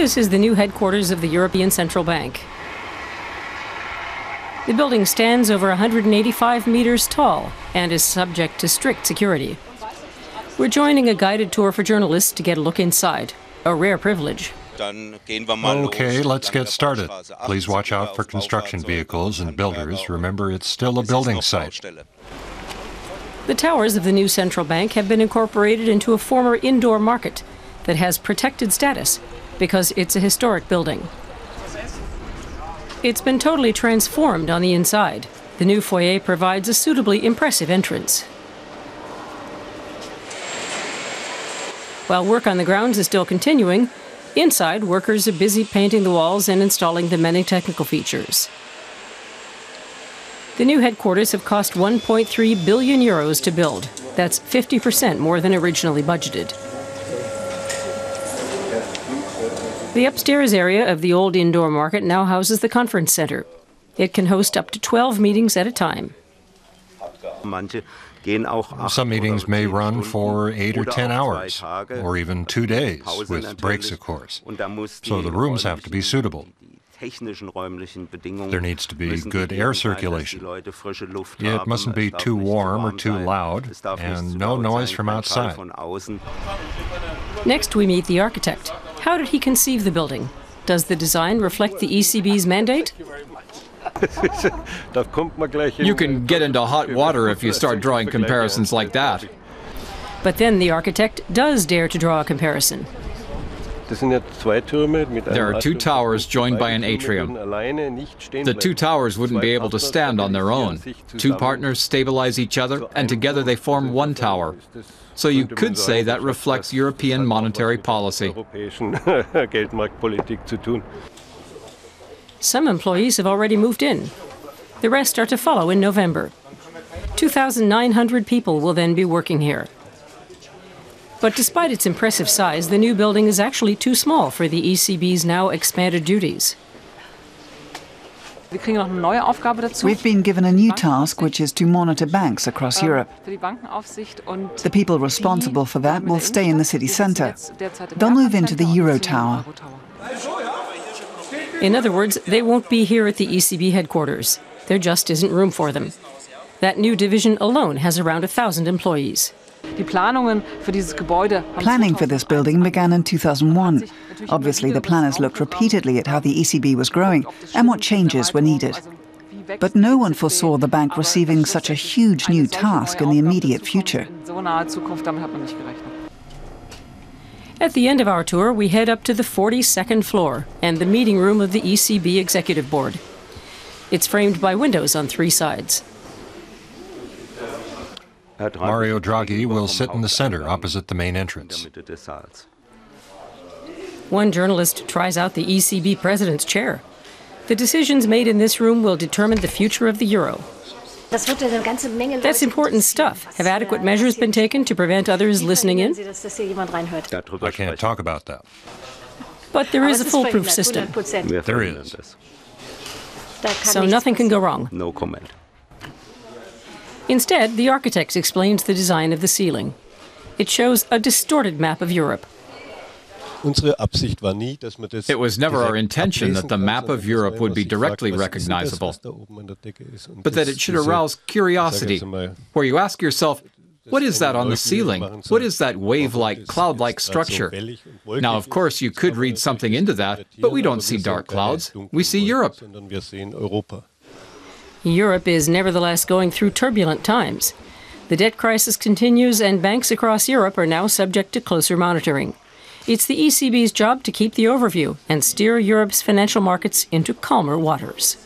This is the new headquarters of the European Central Bank. The building stands over 185 meters tall and is subject to strict security. We're joining a guided tour for journalists to get a look inside, a rare privilege. Okay, let's get started. Please watch out for construction vehicles and builders. Remember, it's still a building site. The towers of the new central bank have been incorporated into a former indoor market that has protected status because it's a historic building. It's been totally transformed on the inside. The new foyer provides a suitably impressive entrance. While work on the grounds is still continuing, inside workers are busy painting the walls and installing the many technical features. The new headquarters have cost 1.3 billion euros to build. That's 50% more than originally budgeted. The upstairs area of the old indoor market now houses the conference center. It can host up to 12 meetings at a time. Some meetings may run for eight or ten hours, or even two days, with breaks, of course. So the rooms have to be suitable. There needs to be good air circulation. It mustn't be too warm or too loud, and no noise from outside. Next, we meet the architect. How did he conceive the building? Does the design reflect the ECB's mandate? You can get into hot water if you start drawing comparisons like that. But then the architect does dare to draw a comparison. There are two towers joined by an atrium. The two towers wouldn't be able to stand on their own. Two partners stabilize each other, and together they form one tower. So you could say that reflects European monetary policy. Some employees have already moved in. The rest are to follow in November. 2,900 people will then be working here. But despite its impressive size, the new building is actually too small for the ECB's now expanded duties. We've been given a new task, which is to monitor banks across Europe. The people responsible for that will stay in the city centre. They'll move into the Euro Tower. In other words, they won't be here at the ECB headquarters. There just isn't room for them. That new division alone has around a thousand employees. Planning for this building began in 2001. Obviously, the planners looked repeatedly at how the ECB was growing and what changes were needed. But no one foresaw the bank receiving such a huge new task in the immediate future. At the end of our tour, we head up to the 42nd floor and the meeting room of the ECB Executive Board. It's framed by windows on three sides. Mario Draghi will sit in the center opposite the main entrance. One journalist tries out the ECB president's chair. The decisions made in this room will determine the future of the euro. That's important stuff. Have adequate measures been taken to prevent others listening in? I can't talk about that. But there is a foolproof system. There is. So nothing can go wrong. No comment. Instead, the architect explains the design of the ceiling. It shows a distorted map of Europe. It was never our intention that the map of Europe would be directly recognizable, but that it should arouse curiosity, where you ask yourself, what is that on the ceiling? What is that wave like, cloud like structure? Now, of course, you could read something into that, but we don't see dark clouds. We see Europe. Europe is nevertheless going through turbulent times. The debt crisis continues, and banks across Europe are now subject to closer monitoring. It's the ECB's job to keep the overview and steer Europe's financial markets into calmer waters.